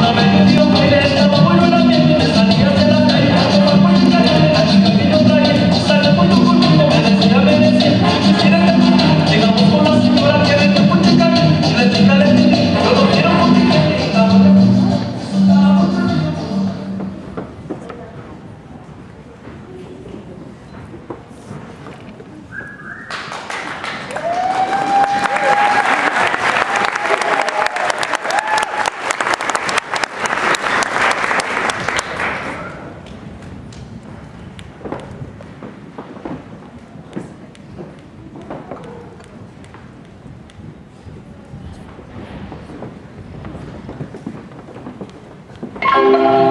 No me dio Música